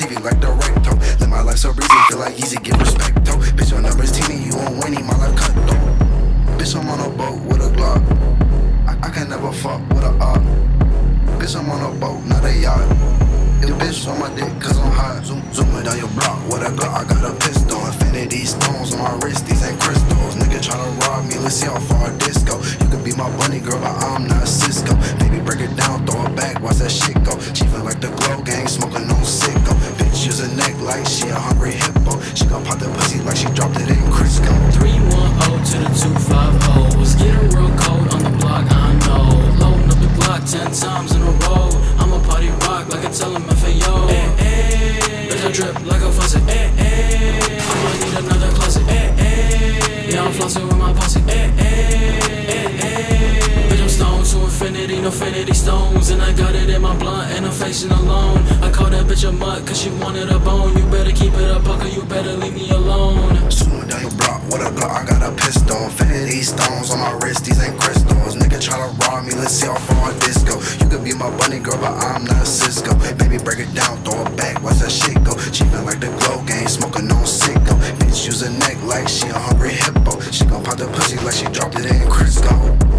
TV like the recto. Live my life so breezy, feel like easy, get respect though. Bitch, your numbers teeny, you on winning, my life cut though. Bitch, I'm on a boat with a Glock. I, I can never fuck with a op. Bitch, I'm on a boat, not a yacht. Your bitch on my dick, cause I'm hot. Zoom, zooming down your block with a Glock. I got a pistol, infinity stones on my wrist, these ain't crystals. Tryna rob me, let's see how far this go. You could be my bunny girl, but I'm not Cisco. Baby, break it down, throw it back, watch that shit go. She feel like the glow gang, smoking no sicko. Bitch, use a neck like she a hungry hippo. She gon' pop the pussy like she dropped it in Crisco. 310 to the 250. Was getting real cold on the block, I know. Loading up the Glock 10 times in a row. I'm a party rock like I tell him FAO. Eh, eh. Bitch, I drip like a faucet. Eh, eh. I might need another closet. Eh, eh. I'm flossing with my posse. Eh, eh infinity, no finity stones And I got it in my blunt and I'm facing alone. I call that bitch a mutt cause she wanted a bone. You better keep it up, fucker. you better leave me alone. Sooner down your block, what a block, I got a pistol. Infinity stones on my wrist, these ain't crystals. Nigga tryna rob me, let's see how far I disco You could be my bunny girl, but I'm not a Cisco. Baby, break it down, throw it back, watch that shit go. She like the glow game, smoking on sicko. Bitch, use a neck like she a hungry hippo. She gon' pop the pussy like she dropped it in Crisco.